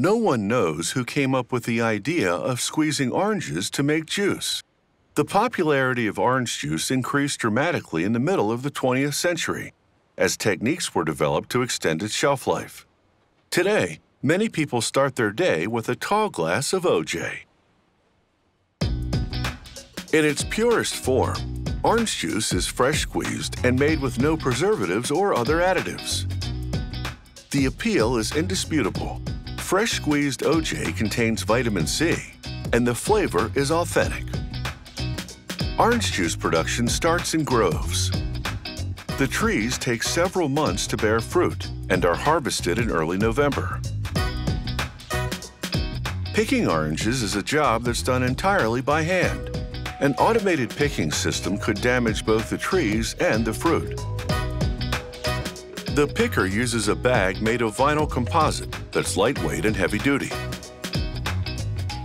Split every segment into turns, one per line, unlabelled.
No one knows who came up with the idea of squeezing oranges to make juice. The popularity of orange juice increased dramatically in the middle of the 20th century as techniques were developed to extend its shelf life. Today, many people start their day with a tall glass of OJ. In its purest form, orange juice is fresh squeezed and made with no preservatives or other additives. The appeal is indisputable. Fresh squeezed OJ contains vitamin C, and the flavor is authentic. Orange juice production starts in groves. The trees take several months to bear fruit and are harvested in early November. Picking oranges is a job that's done entirely by hand. An automated picking system could damage both the trees and the fruit. The picker uses a bag made of vinyl composite that's lightweight and heavy-duty.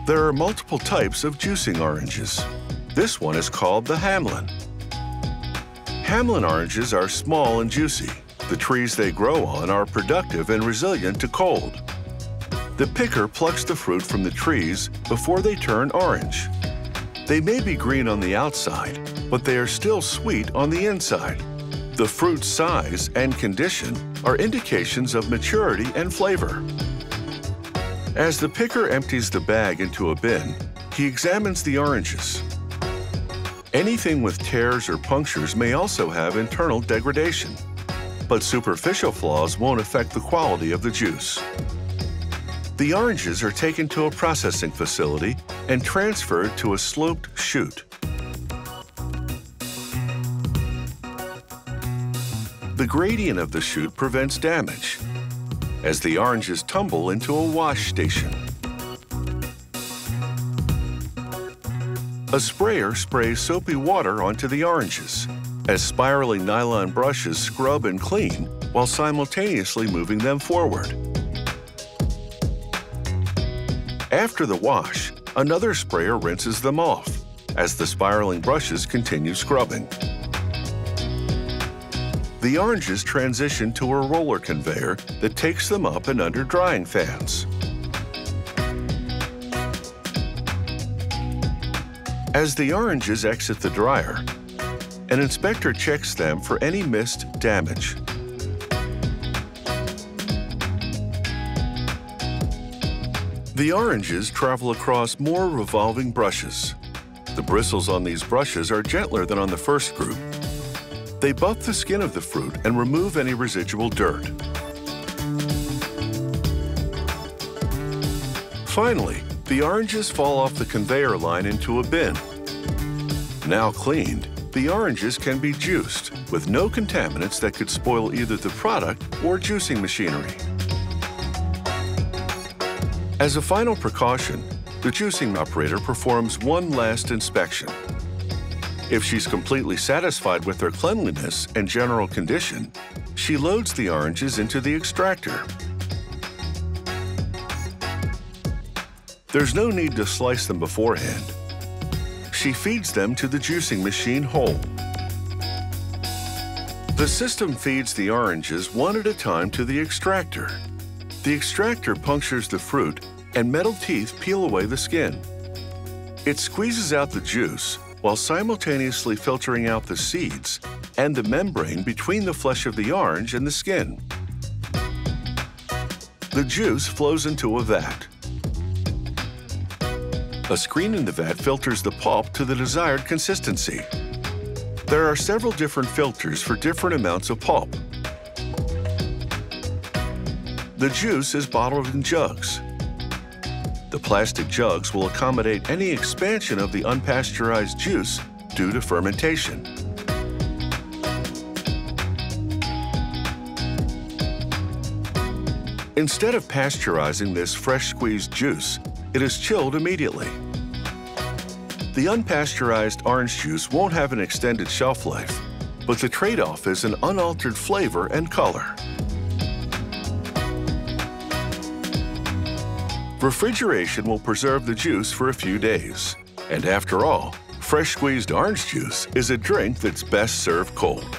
There are multiple types of juicing oranges. This one is called the Hamlin. Hamlin oranges are small and juicy. The trees they grow on are productive and resilient to cold. The picker plucks the fruit from the trees before they turn orange. They may be green on the outside, but they are still sweet on the inside. The fruit's size and condition are indications of maturity and flavor. As the picker empties the bag into a bin, he examines the oranges. Anything with tears or punctures may also have internal degradation, but superficial flaws won't affect the quality of the juice. The oranges are taken to a processing facility and transferred to a sloped chute. The gradient of the chute prevents damage as the oranges tumble into a wash station. A sprayer sprays soapy water onto the oranges as spiraling nylon brushes scrub and clean while simultaneously moving them forward. After the wash, another sprayer rinses them off as the spiraling brushes continue scrubbing. The oranges transition to a roller conveyor that takes them up and under drying fans. As the oranges exit the dryer, an inspector checks them for any missed damage. The oranges travel across more revolving brushes. The bristles on these brushes are gentler than on the first group. They buff the skin of the fruit and remove any residual dirt. Finally, the oranges fall off the conveyor line into a bin. Now cleaned, the oranges can be juiced with no contaminants that could spoil either the product or juicing machinery. As a final precaution, the juicing operator performs one last inspection. If she's completely satisfied with their cleanliness and general condition, she loads the oranges into the extractor. There's no need to slice them beforehand. She feeds them to the juicing machine whole. The system feeds the oranges one at a time to the extractor. The extractor punctures the fruit and metal teeth peel away the skin. It squeezes out the juice while simultaneously filtering out the seeds and the membrane between the flesh of the orange and the skin. The juice flows into a vat. A screen in the vat filters the pulp to the desired consistency. There are several different filters for different amounts of pulp. The juice is bottled in jugs. The plastic jugs will accommodate any expansion of the unpasteurized juice due to fermentation. Instead of pasteurizing this fresh squeezed juice, it is chilled immediately. The unpasteurized orange juice won't have an extended shelf life, but the trade-off is an unaltered flavor and color. Refrigeration will preserve the juice for a few days. And after all, fresh squeezed orange juice is a drink that's best served cold.